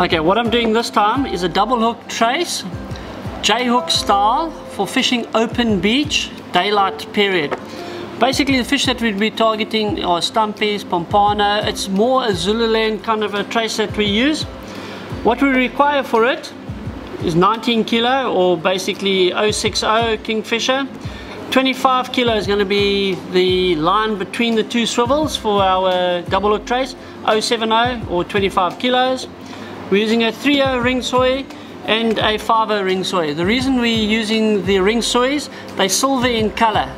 Okay, what I'm doing this time is a double hook trace, J-hook style for fishing open beach, daylight period. Basically the fish that we'd be targeting are stumpies, pompano, it's more a Zululand kind of a trace that we use. What we require for it is 19 kilo or basically 060 Kingfisher. 25 kilo is going to be the line between the two swivels for our double hook trace 070 or 25 kilos we're using a 30 ring soy and a 50 ring soy. The reason we're using the ring soys they silver in color.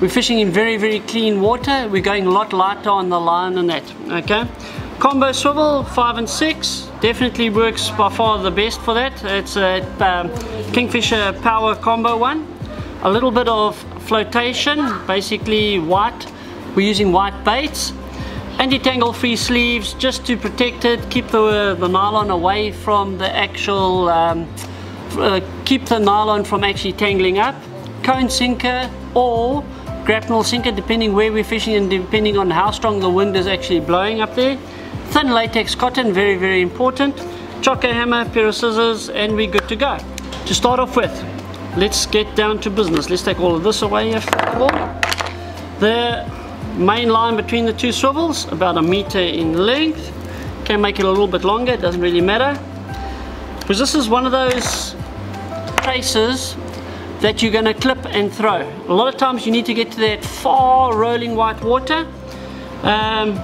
We're fishing in very very clean water. We're going a lot lighter on the line than that okay? Combo swivel 5 and 6 definitely works by far the best for that. It's a um, Kingfisher power combo one. A little bit of flotation, basically white. We're using white baits. Anti-tangle free sleeves just to protect it, keep the, the nylon away from the actual, um, uh, keep the nylon from actually tangling up. Cone sinker or grapnel sinker depending where we're fishing and depending on how strong the wind is actually blowing up there. Thin latex cotton, very very important. Chokka hammer, pair of scissors and we're good to go. To start off with, let's get down to business. Let's take all of this away if. The main line between the two swivels, about a meter in length. Can make it a little bit longer, it doesn't really matter. Because this is one of those traces that you're going to clip and throw. A lot of times you need to get to that far rolling white water. Um,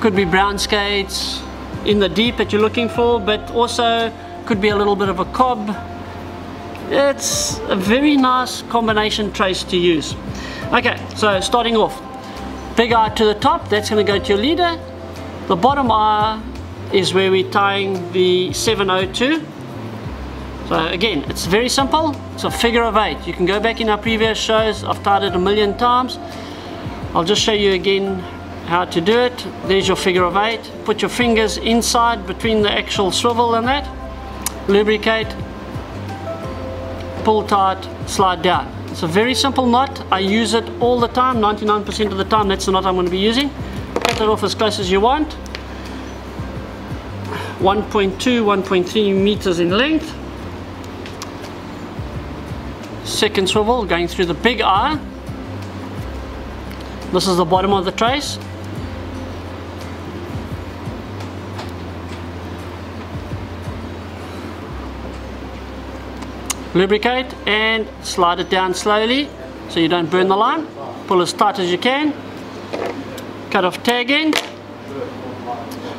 could be brown skates in the deep that you're looking for, but also could be a little bit of a cob it's a very nice combination trace to use. Okay, so starting off, big eye to the top, that's going to go to your leader. The bottom eye is where we're tying the 702. So again, it's very simple. It's a figure of eight. You can go back in our previous shows. I've tied it a million times. I'll just show you again how to do it. There's your figure of eight. Put your fingers inside between the actual swivel and that. Lubricate pull tight, slide down. It's a very simple knot. I use it all the time, 99% of the time that's the knot I'm going to be using. Cut it off as close as you want. 1.2, 1.3 meters in length. Second swivel going through the big eye. This is the bottom of the trace. Lubricate and slide it down slowly so you don't burn the line pull as tight as you can. Cut off tag end.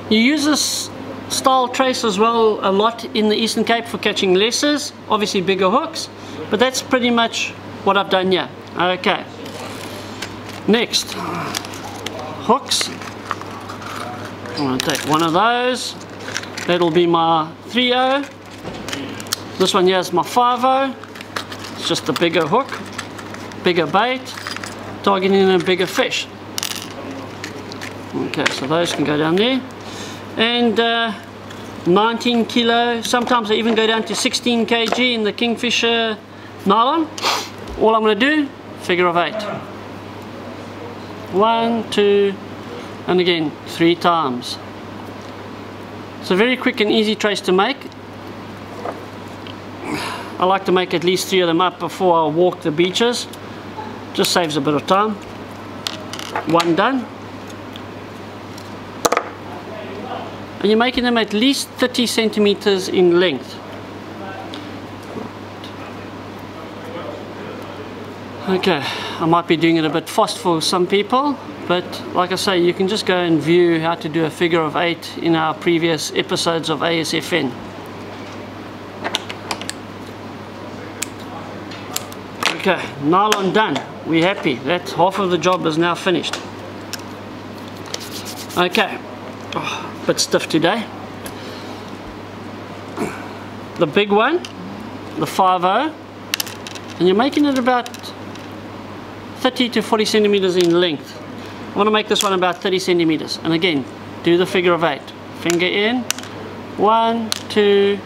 You use this style trace as well a lot in the Eastern Cape for catching lessers obviously bigger hooks but that's pretty much what I've done here. Okay. Next. Hooks. I'm going to take one of those. That'll be my 3 this one here is my 5 It's just a bigger hook, bigger bait, targeting a bigger fish. Okay, so those can go down there. And uh, 19 kilo, sometimes I even go down to 16 kg in the Kingfisher nylon. All I'm going to do, figure of eight. One, two, and again, three times. A very quick and easy trace to make. I like to make at least three of them up before I walk the beaches. Just saves a bit of time. One done. And you're making them at least 30 centimeters in length. Okay, I might be doing it a bit fast for some people, but like I say, you can just go and view how to do a figure of eight in our previous episodes of ASFN. Okay, nylon done. We're happy. That half of the job is now finished. Okay, oh, bit stiff today. The big one, the 5 and you're making it about 30 to 40 centimeters in length. I want to make this one about 30 centimeters. And again, do the figure of eight. Finger in, one, two,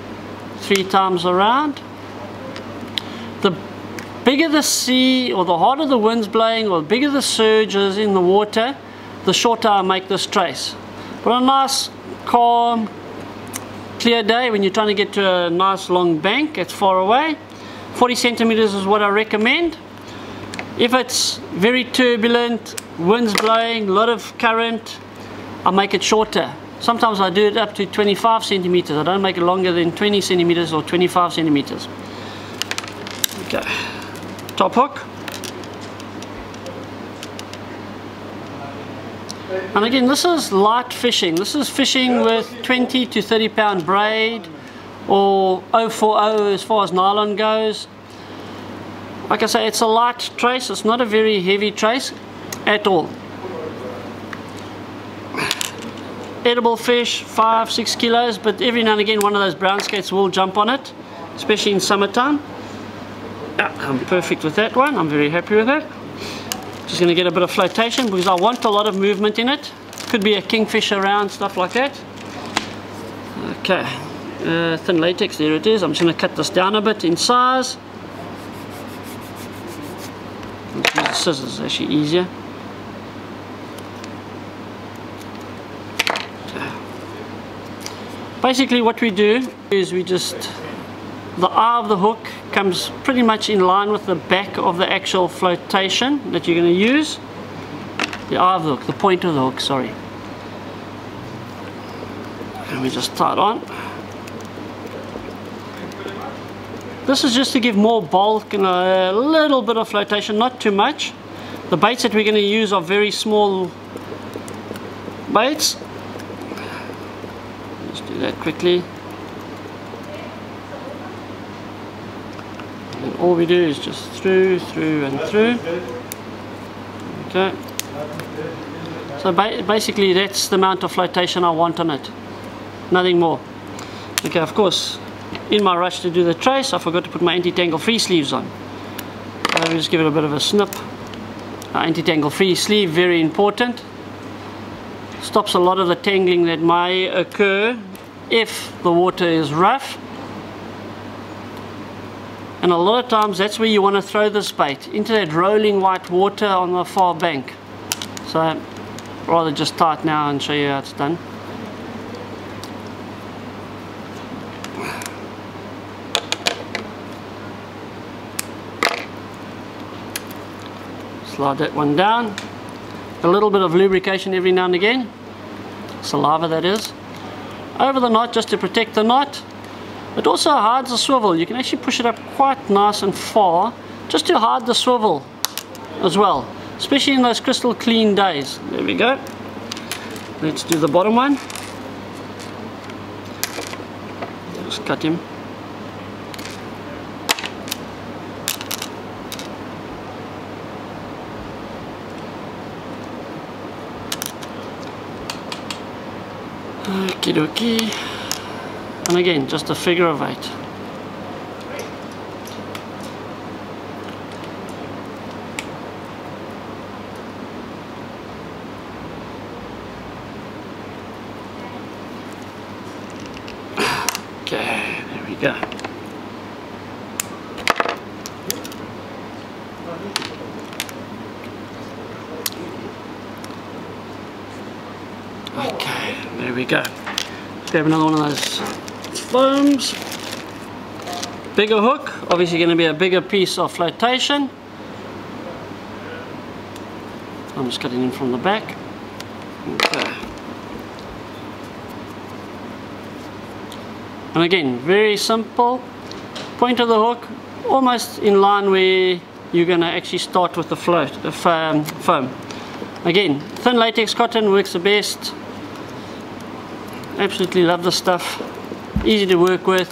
three times around bigger the sea or the harder the wind's blowing or the bigger the surges in the water, the shorter I make this trace. But on a nice, calm, clear day when you're trying to get to a nice long bank it's far away. 40 centimeters is what I recommend. If it's very turbulent winds blowing a lot of current I make it shorter. Sometimes I do it up to 25 centimeters. I don't make it longer than 20 centimeters or 25 centimeters. Okay top hook And again, this is light fishing. This is fishing with 20 to 30 pound braid or 040 as far as nylon goes. Like I say, it's a light trace. It's not a very heavy trace at all. Edible fish, five, six kilos, but every now and again one of those brown skates will jump on it, especially in summertime. Yeah, I'm perfect with that one. I'm very happy with that. Just going to get a bit of flotation because I want a lot of movement in it. Could be a kingfisher around, stuff like that. Okay, uh, thin latex, there it is. I'm just going to cut this down a bit in size. The scissors, actually easier. Basically what we do is we just the eye of the hook comes pretty much in line with the back of the actual flotation that you're going to use. The eye of the hook, the point of the hook, sorry. And we just tie it on. This is just to give more bulk and a little bit of flotation, not too much. The baits that we're going to use are very small baits. Let's do that quickly. All we do is just through, through and through. Okay. So ba basically that's the amount of flotation I want on it. Nothing more. Okay, of course, in my rush to do the trace, I forgot to put my anti-tangle free sleeves on. So I'll just give it a bit of a snip. Anti-tangle free sleeve, very important. Stops a lot of the tangling that may occur if the water is rough and a lot of times that's where you want to throw this bait, into that rolling white water on the far bank. So I'd rather just it now and show you how it's done. Slide that one down. A little bit of lubrication every now and again. Saliva that is. Over the knot just to protect the knot. It also hides the swivel. You can actually push it up quite nice and far just to hide the swivel as well. Especially in those crystal clean days. There we go. Let's do the bottom one. Just cut him. Okie dokie and again just a figure of eight. Okay there we go. Okay there we go. Grab another one of those foams. Bigger hook, obviously going to be a bigger piece of flotation. I'm just cutting in from the back. Okay. And again, very simple. Point of the hook, almost in line where you're going to actually start with the float, the foam. foam. Again, thin latex cotton works the best. Absolutely love this stuff easy to work with.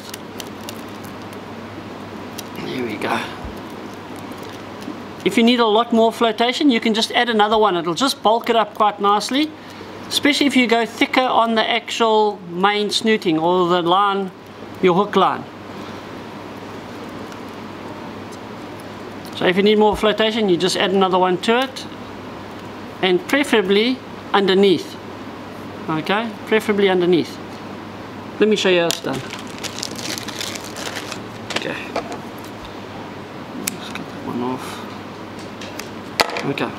There we go. If you need a lot more flotation, you can just add another one. It'll just bulk it up quite nicely, especially if you go thicker on the actual main snooting or the line, your hook line. So if you need more flotation, you just add another one to it, and preferably underneath. Okay, preferably underneath. Let me show you how it's done. Okay. Let's get that one off. Okay.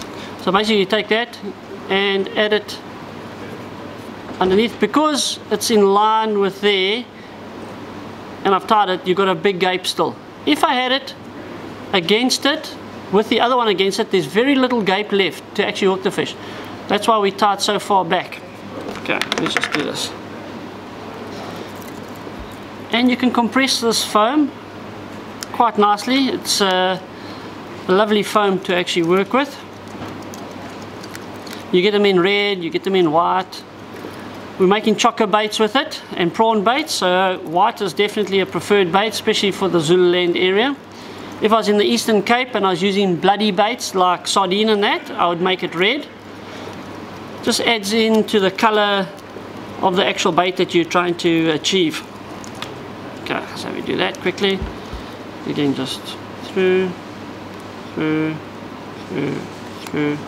So basically you take that and add it underneath because it's in line with there and I've tied it, you've got a big gape still. If I had it against it, with the other one against it, there's very little gape left to actually hook the fish. That's why we tied so far back. Okay, let's just do this. And you can compress this foam quite nicely. It's a lovely foam to actually work with. You get them in red, you get them in white. We're making chokka baits with it and prawn baits, so white is definitely a preferred bait, especially for the Zululand area. If I was in the Eastern Cape and I was using bloody baits like sardine and that, I would make it red. Just adds into the color of the actual bait that you're trying to achieve. Okay, so we do that quickly. Again, just through, through, through, through.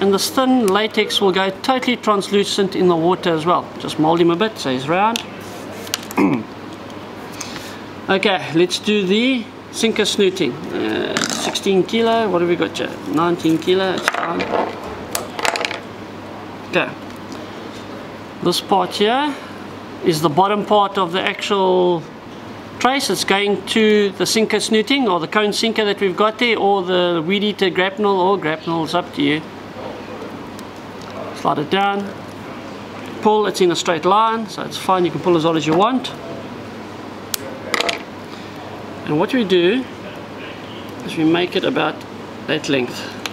and this thin latex will go totally translucent in the water as well. Just mold him a bit so he's round. okay, let's do the sinker snooting. Uh, 16 kilo, what have we got here? 19 kilo, it's fine. Okay. This part here is the bottom part of the actual trace. It's going to the sinker snooting or the cone sinker that we've got there or the weed eater grapnel or grapnel, it's up to you. Slide it down. Pull it's in a straight line so it's fine. You can pull as hard as you want. And what we do is we make it about that length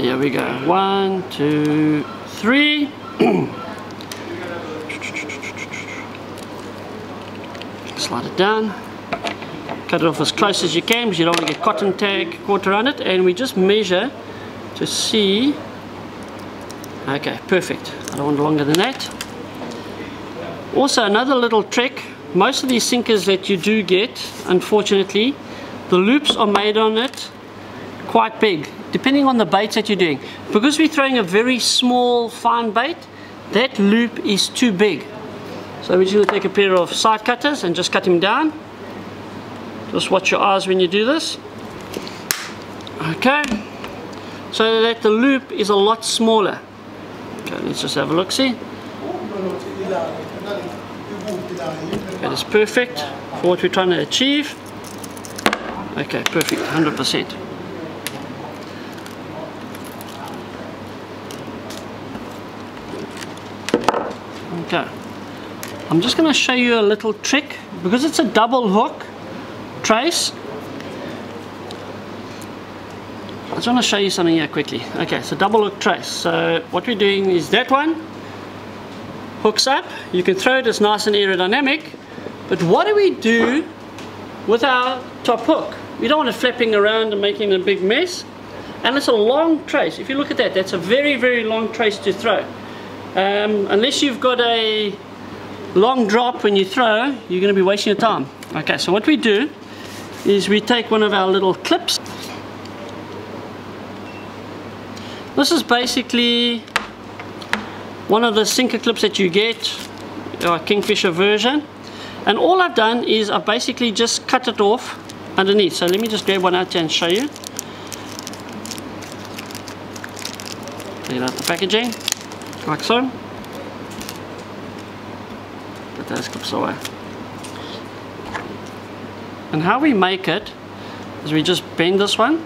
here we go. One two three. Slide it down. Cut it off as close as you can because you don't want to get cotton tag caught around it. And we just measure to see. Okay perfect. I don't want longer than that. Also another little trick. Most of these sinkers that you do get unfortunately the loops are made on it quite big depending on the baits that you're doing because we're throwing a very small fine bait that loop is too big so we're just going to take a pair of side cutters and just cut him down just watch your eyes when you do this. Okay. So that the loop is a lot smaller. Okay, let's just have a look see. That is perfect for what we're trying to achieve. Okay, perfect, 100%. Okay. I'm just going to show you a little trick because it's a double hook trace. I just want to show you something here quickly. Okay, so double hook trace. So what we're doing is that one hooks up. You can throw it as nice and aerodynamic. But what do we do with our top hook? We don't want it flapping around and making a big mess. And it's a long trace. If you look at that, that's a very, very long trace to throw. Um, unless you've got a long drop when you throw, you're going to be wasting your time. Okay, so what we do is we take one of our little clips. This is basically one of the sinker clips that you get, our Kingfisher version. And all I've done is I've basically just cut it off underneath. So let me just grab one out here and show you. It out the packaging, like so. Put those clips away. And how we make it is we just bend this one,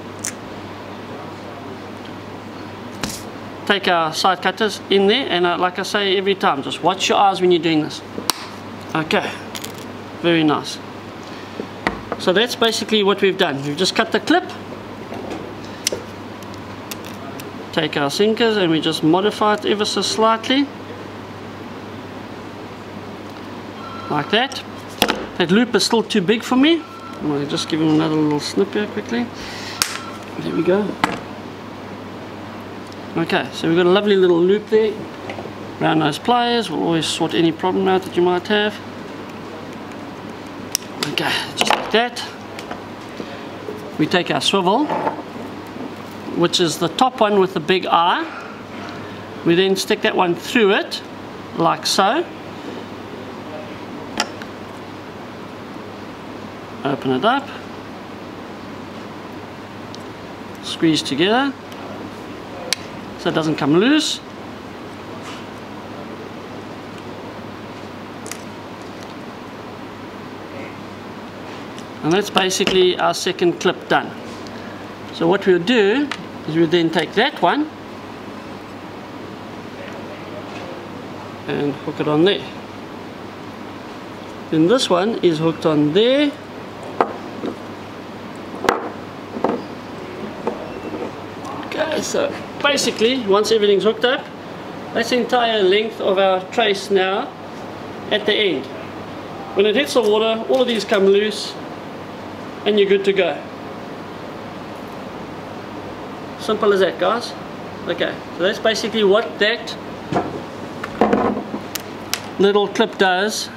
take our side cutters in there, and uh, like I say every time, just watch your eyes when you're doing this. Okay, very nice. So that's basically what we've done. We've just cut the clip, take our sinkers and we just modify it ever so slightly like that that loop is still too big for me I'm going to just give him another little snip here quickly. There we go. Okay, so we've got a lovely little loop there. Around those pliers will always sort any problem out that you might have. Okay, just like that. We take our swivel, which is the top one with the big eye. We then stick that one through it, like so. open it up squeeze together so it doesn't come loose. And that's basically our second clip done. So what we'll do we'll then take that one and hook it on there. Then this one is hooked on there. Okay, so basically once everything's hooked up, that's the entire length of our trace now at the end. When it hits the water, all of these come loose and you're good to go. Simple as that guys. Okay, so that's basically what that little clip does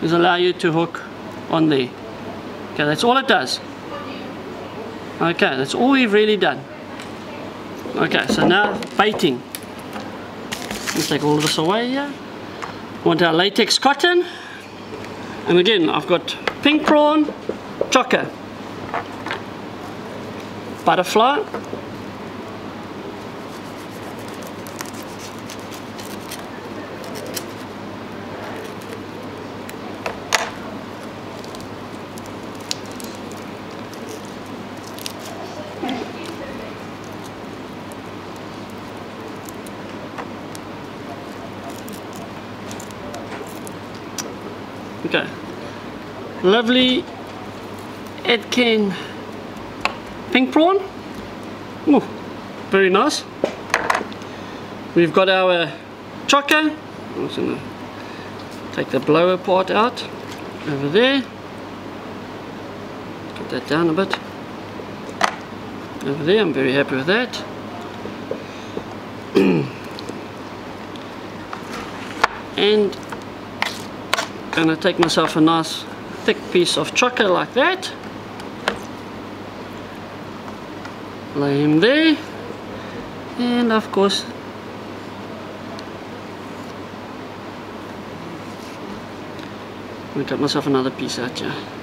is allow you to hook on there. Okay, that's all it does. Okay, that's all we've really done. Okay, so now baiting. Let's take all of this away here. Want our latex cotton. And again, I've got pink prawn, chokka, butterfly, Okay. Lovely Aitken pink prawn. Ooh, very nice. We've got our chokka. I'm just gonna take the blower part out over there. Put that down a bit. Over there, I'm very happy with that. and gonna take myself a nice thick piece of chocolate like that. Lay him there. And of course I got myself another piece out here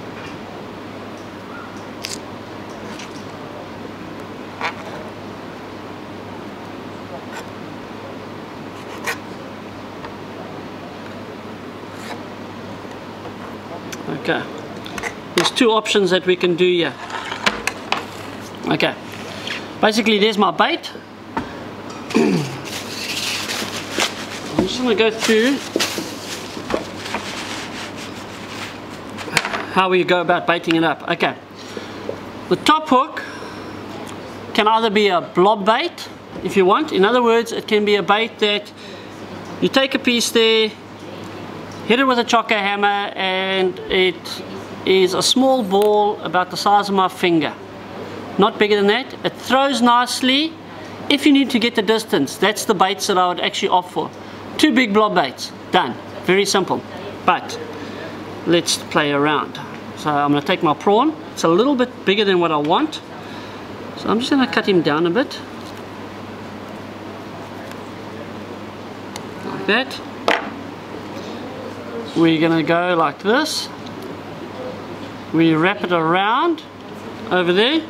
Okay. There's two options that we can do here. Okay. Basically, there's my bait. I'm just going to go through how we go about baiting it up. Okay. The top hook can either be a blob bait, if you want. In other words, it can be a bait that you take a piece there, hit it with a chokka hammer and it is a small ball about the size of my finger. Not bigger than that. It throws nicely. If you need to get the distance that's the baits that I would actually opt for. Two big blob baits. Done. Very simple. But let's play around. So I'm going to take my prawn. It's a little bit bigger than what I want. So I'm just going to cut him down a bit. Like that we're going to go like this. We wrap it around over there.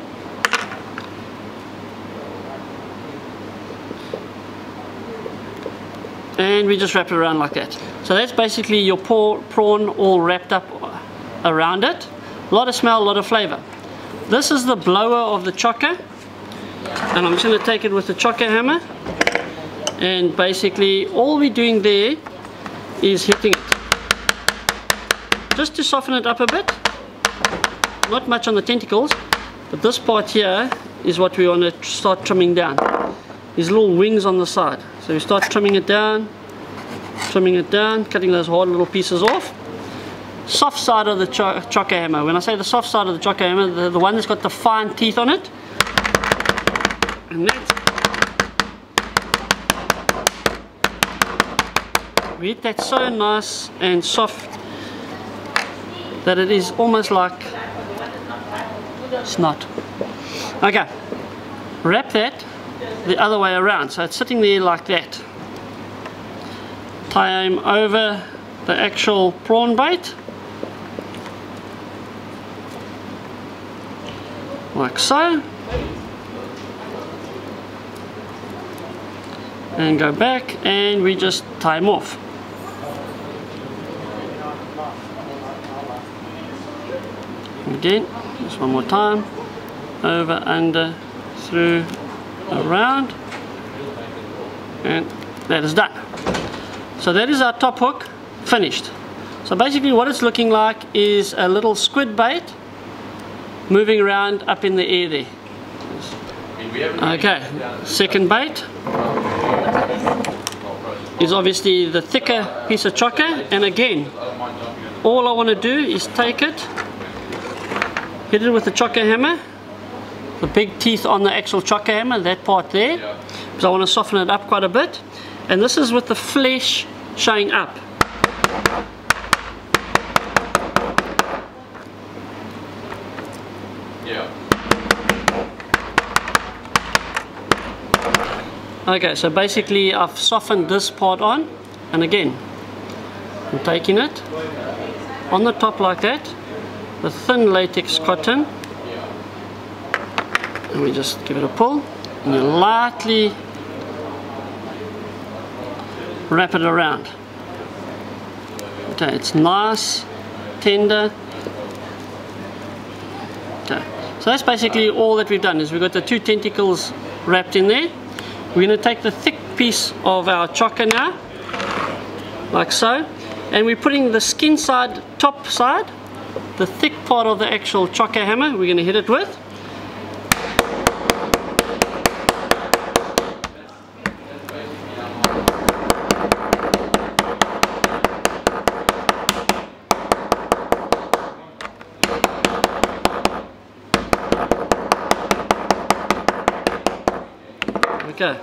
And we just wrap it around like that. So that's basically your prawn all wrapped up around it. A lot of smell a lot of flavor. This is the blower of the chokka and I'm just going to take it with the chokka hammer. And basically all we're doing there is hitting it just to soften it up a bit. Not much on the tentacles but this part here is what we want to start trimming down. These little wings on the side. So we start trimming it down trimming it down cutting those hard little pieces off. Soft side of the ch chokka hammer. When I say the soft side of the chokka hammer the, the one that's got the fine teeth on it. And that's we hit that so nice and soft that it is almost like snot. Okay, wrap that the other way around. So it's sitting there like that. Tie him over the actual prawn bait. Like so. And go back and we just tie him off. Again, just one more time. Over, under, uh, through, around. And that is done. So that is our top hook finished. So basically what it's looking like is a little squid bait moving around up in the air there. Okay, second bait is obviously the thicker piece of chokka and again all I want to do is take it with the chokka hammer. The big teeth on the actual chokka hammer that part there. Because I want to soften it up quite a bit. And this is with the flesh showing up. Yeah. Okay, so basically I've softened this part on. And again I'm taking it on the top like that the thin latex cotton. And we just give it a pull. And you lightly wrap it around. Okay it's nice tender. Okay so that's basically all that we've done is we've got the two tentacles wrapped in there. We're going to take the thick piece of our chokka now, like so, and we're putting the skin side, top side, the thick part of the actual chokka hammer, we're going to hit it with. Okay.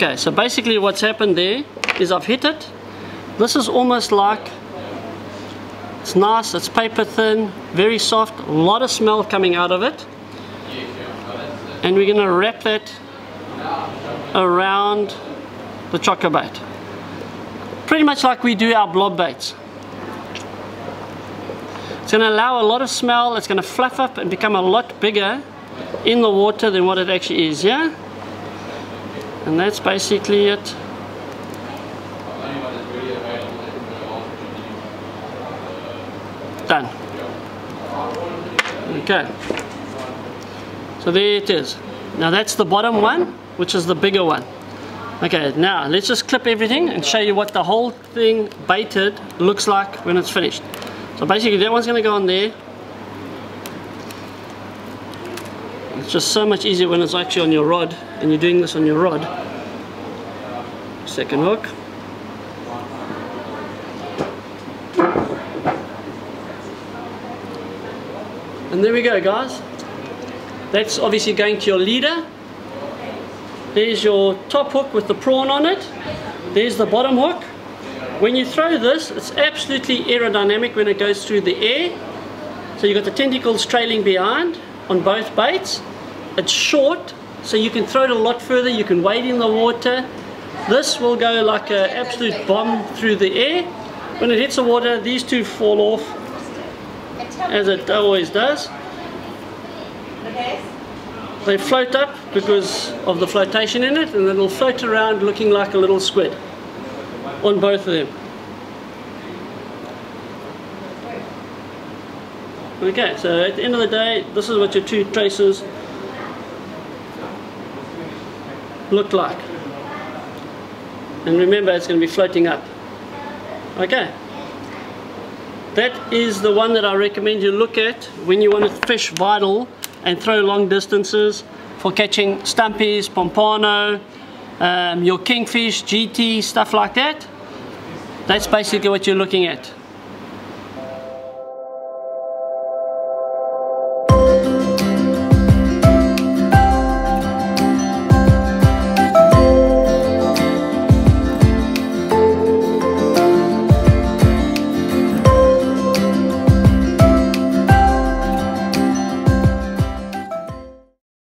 Okay, so basically what's happened there is I've hit it. This is almost like, it's nice, it's paper thin, very soft, a lot of smell coming out of it. And we're going to wrap that around the chokka bait. Pretty much like we do our blob baits. It's to allow a lot of smell, it's going to fluff up and become a lot bigger in the water than what it actually is, yeah? And that's basically it. Done. Okay. So there it is. Now that's the bottom one which is the bigger one. Okay now let's just clip everything and show you what the whole thing baited looks like when it's finished. So basically that one's going to go on there It's just so much easier when it's actually on your rod and you're doing this on your rod. Second hook. And there we go guys. That's obviously going to your leader. There's your top hook with the prawn on it. There's the bottom hook. When you throw this, it's absolutely aerodynamic when it goes through the air. So you've got the tentacles trailing behind on both baits. It's short, so you can throw it a lot further. You can wade in the water. This will go like an absolute bomb through the air. When it hits the water, these two fall off, as it always does. They float up because of the flotation in it, and it'll float around looking like a little squid on both of them. Okay, so at the end of the day, this is what your two traces look like. And remember, it's going to be floating up. Okay. That is the one that I recommend you look at when you want to fish vital and throw long distances for catching stumpies, pompano, um, your kingfish, GT, stuff like that. That's basically what you're looking at.